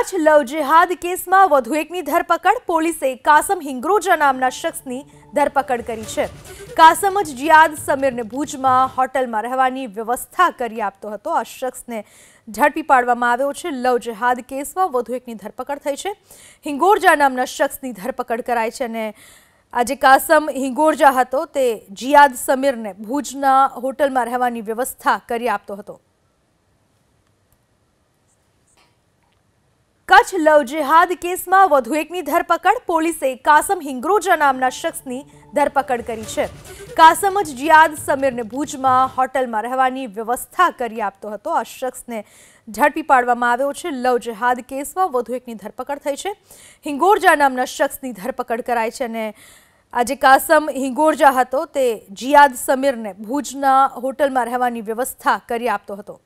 કચ્છ લવ જેહાદ કેસમાં વધુ એકની ધરપકડ પોલીસે કાસમ હિંગ્રોજા નામના શખ્સની ધરપકડ કરી છે કાસમ જ જિયાદ સમીરને ભુજમાં હોટલમાં રહેવાની વ્યવસ્થા કરી આપતો હતો આ શખ્સને ઝડપી પાડવામાં આવ્યો છે લવ જેહાદ કેસમાં વધુ એકની ધરપકડ થઈ છે હિંગોરજા નામના શખ્સની ધરપકડ કરાઈ છે અને આજે કાસમ હિંગોરજા હતો તે જિયાદ સમીરને ભુજના હોટલમાં રહેવાની વ્યવસ્થા કરી આપતો હતો કચ્છ લવ જેહાદ કેસમાં વધુ એકની ધરપકડ પોલીસે કાસમ હિંગ્રોજા નામના શખ્સની ધરપકડ કરી છે કાસમ જ જિયાદ સમીરને ભુજમાં હોટલમાં રહેવાની વ્યવસ્થા કરી આપતો હતો આ શખ્સને ઝડપી પાડવામાં આવ્યો છે લવ જેહાદ કેસમાં વધુ એકની ધરપકડ થઈ છે હિંગોરજા નામના શખ્સની ધરપકડ કરાઈ છે અને આજે કાસમ હિંગોરજા હતો તે જિયાદ સમીરને ભુજના હોટલમાં રહેવાની વ્યવસ્થા કરી આપતો હતો